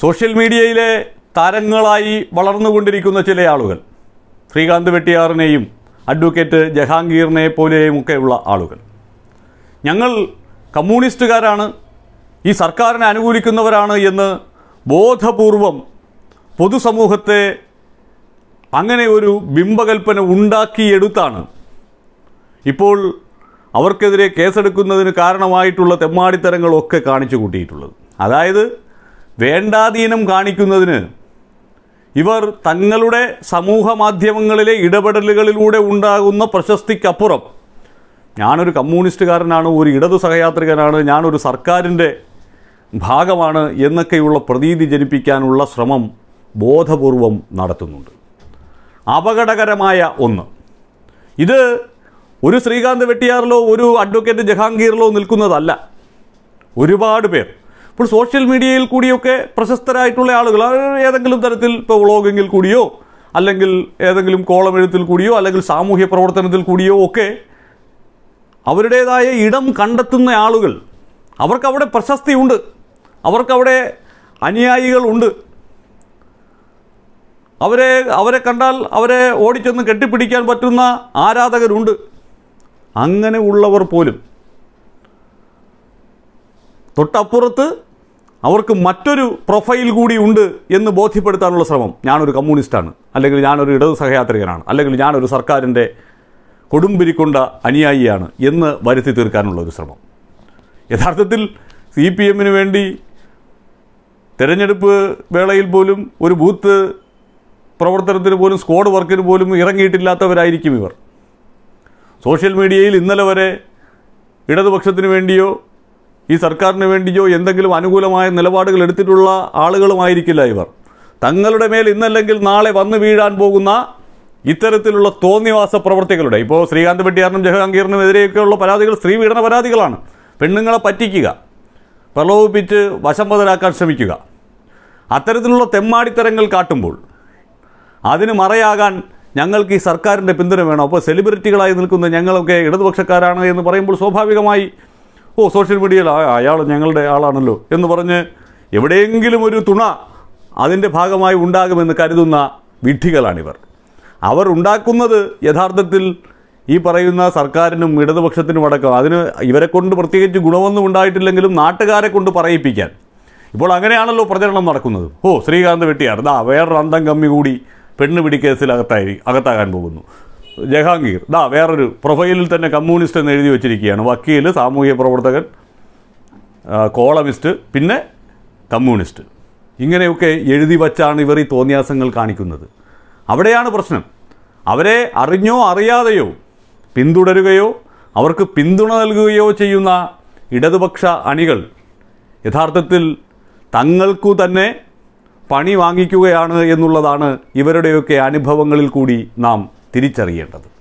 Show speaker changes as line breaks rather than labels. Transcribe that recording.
Social മീഡിയയിലെ താരങ്ങളായി വളർന്നുകൊണ്ടിരിക്കുന്ന ചില ആളുകൾ ശ്രീകാന്ത് വെട്ടിയാറിനെയും അഡ്വക്കേറ്റ് ജഹാംഗീറിനെ പോലെയുമൊക്കെയുള്ള ആളുകൾ. ഞങ്ങൾ കമ്മ്യൂണിസ്റ്റുകാരാണ് ഈ സർക്കാരിനെ അനുകൂലിക്കുന്നവരാണ് എന്ന് ബോധപൂർവം പൊതുസമൂഹത്തെ അങ്ങനെ ഒരു ബിംബകൽപ്പന ഉണ്ടാക്കിയെടുത്താണ്. ഇപ്പോൾ അവർക്കെതിരെ കേസെടുക്കുന്നതിന് കാരണമായിട്ടുള്ള തെമ്മാടിത്തരങ്ങളൊക്കെ കാണിച്ചു കൂട്ടിയിട്ടുള്ളത് അതായത് വേണ്ടാധീനം കാണിക്കുന്നതിന് ഇവർ തങ്ങളുടെ സമൂഹ മാധ്യമങ്ങളിലെ ഇടപെടലുകളിലൂടെ ഉണ്ടാകുന്ന പ്രശസ്തിക്കപ്പുറം. ഞാനൊരു കമ്മ്യൂണിസ്റ്റുകാരനാണ് ഒരു ഇടതു സഹയാത്രികനാണ് ഞാനൊരു സർക്കാരിന്റെ ഭാഗമാണ് എന്നൊക്കെയുള്ള പ്രതീതി ജനിപ്പിക്കാനുള്ള ശ്രമം ബോധപൂർവം നടത്തുന്നുണ്ട്. അപകടകരമായ ഒന്ന്. ഇത് ഒരു ശ്രീകാന്ത് വെട്ടിയാറിലോ ഒരു അഡ്വക്കേറ്റ് ജഹാംഗീറിലോ നിൽക്കുന്നതല്ല. ഒരുപാട് പേർ ഇപ്പോൾ സോഷ്യൽ മീഡിയയിൽ കൂടിയൊക്കെ പ്രശസ്തരായിട്ടുള്ള ആളുകൾ ഏതെങ്കിലും തരത്തിൽ ഇപ്പോൾ വ്ളോഗിങ്ങിൽ കൂടിയോ അല്ലെങ്കിൽ ഏതെങ്കിലും കോളം എഴുത്തിൽ കൂടിയോ അല്ലെങ്കിൽ സാമൂഹ്യ പ്രവർത്തനത്തിൽ കൂടിയോ ഒക്കെ അവരുടേതായ ഇടം കണ്ടെത്തുന്ന ആളുകൾ അവർക്കവിടെ പ്രശസ്തിയുണ്ട് അവർക്കവിടെ അനുയായികളുണ്ട്. അവരെ അവരെ കണ്ടാൽ അവരെ ഓടിച്ചെന്ന് കെട്ടിപ്പിടിക്കാൻ പറ്റുന്ന ആരാധകരുണ്ട്. അങ്ങനെ ഉള്ളവർ പോലും. തൊട്ടപ്പുറത്ത് അവർക്ക് മറ്റൊരു പ്രൊഫൈൽ കൂടി ഉണ്ട് എന്ന് ബോധ്യപ്പെടുത്താനുള്ള ശ്രമം ഞാനൊരു കമ്മ്യൂണിസ്റ്റാണ്. അല്ലെങ്കിൽ ഞാനൊരു ഇടതു സഹയാത്രികനാണ്. അല്ലെങ്കിൽ ഞാനൊരു സർക്കാരിന്റെ കൊടുമ്പിരിക്കൊണ്ട അനുയായിയാണ് എന്ന് വരുത്തി തീർക്കാനുള്ള ഒരു ശ്രമം. യഥാർത്ഥത്തിൽ സി പി എമ്മിന് വേണ്ടി തിരഞ്ഞെടുപ്പ് വേളയിൽ പോലും ഒരു ബൂത്ത് പ്രവർത്തനത്തിന് പോലും സ്ക്വാഡ് വർക്കിന് പോലും ഇറങ്ങിയിട്ടില്ലാത്തവരായിരിക്കും ഇവർ. സോഷ്യൽ മീഡിയയിൽ ഇന്നലെ വരെ ഇടതുപക്ഷത്തിന് വേണ്ടിയോ ഈ സർക്കാരിന് വേണ്ടിയോ എന്തെങ്കിലും അനുകൂലമായ നിലപാടുകൾ എടുത്തിട്ടുള്ള ആളുകളുമായിരിക്കില്ല ഇവർ. തങ്ങളുടെ മേൽ ഇന്നല്ലെങ്കിൽ നാളെ വന്നു വീഴാൻ പോകുന്ന ഇത്തരത്തിലുള്ള തോന്നിവാസ പ്രവർത്തികളുടെ ഇപ്പോൾ ശ്രീകാന്ത് വെട്ടിയാറിനും ജഹാംഗീറിനും എതിരെയൊക്കെയുള്ള പരാതികൾ സ്ത്രീപീഡന പരാതികളാണ്. പെണ്ണുങ്ങളെ പറ്റിക്കുക പ്രലോഭിപ്പിച്ച് വശംവതരാക്കാൻ ശ്രമിക്കുക. അത്തരത്തിലുള്ള തെമ്മാടിത്തരങ്ങൾ കാട്ടുമ്പോൾ അതിന് മറയാകാൻ ഞങ്ങൾക്ക് ഈ സർക്കാരിന്റെ പിന്തുണ വേണം. അപ്പോൾ സെലിബ്രിറ്റികളായി നിൽക്കുന്ന ഞങ്ങളൊക്കെ ഇടതുപക്ഷക്കാരാണ് എന്ന് പറയുമ്പോൾ സ്വാഭാവികമായി ഓ സോഷ്യൽ മീഡിയയിൽ അയാൾ ഞങ്ങളുടെ ആളാണല്ലോ എന്ന് പറഞ്ഞ് എവിടെയെങ്കിലും ഒരു തുണ അതിന്റെ ഭാഗമായി ഉണ്ടാകുമെന്ന് കരുതുന്ന വിഡ്ഢികളാണിവർ. അവർ ഉണ്ടാക്കുന്നത് യഥാർത്ഥത്തിൽ ഈ പറയുന്ന സർക്കാരിനും ഇടതുപക്ഷത്തിനും അടക്കം അതിന് ഇവരെ കൊണ്ട് പ്രത്യേകിച്ച് ഗുണമൊന്നും ഉണ്ടായിട്ടില്ലെങ്കിലും നാട്ടുകാരെ കൊണ്ട് പറയിപ്പിക്കാൻ. ഇപ്പോൾ അങ്ങനെയാണല്ലോ പ്രചരണം നടക്കുന്നത്. ഓ ശ്രീകാന്ത് വെട്ടിയാർ ദാ വേറൊരു അന്തം കമ്മി കൂടി പെണ്ണ് പിടിക്കേസിൽ കേസിൽ അകത്തായി അകത്താകാൻ പോകുന്നു. ജഹാംഗീർ. ദാ വേറൊരു പ്രൊഫൈലിൽ തന്നെ കമ്മ്യൂണിസ്റ്റ് എന്ന് എഴുതി വെച്ചിരിക്കുകയാണ്. വക്കീൽ സാമൂഹ്യ പ്രവർത്തകൻ കോളമിസ്റ്റ് പിന്നെ കമ്മ്യൂണിസ്റ്റ്. ഇങ്ങനെയൊക്കെ എഴുതി വച്ചാണ് ഇവർ ഈ തോന്നിയാസങ്ങൾ കാണിക്കുന്നത്. അവിടെയാണ് പ്രശ്നം. അവരെ അറിഞ്ഞോ അറിയാതെയോ പിന്തുടരുകയോ അവർക്ക് പിന്തുണ നൽകുകയോ ചെയ്യുന്ന ഇടതുപക്ഷ അണികൾ യഥാർത്ഥത്തിൽ തങ്ങൾക്കു തന്നെ പണി വാങ്ങിക്കുകയാണ് എന്നുള്ളതാണ് ഇവരുടെയൊക്കെ അനുഭവങ്ങളിൽ കൂടി നാം തിരിച്ചറിയേണ്ടത്.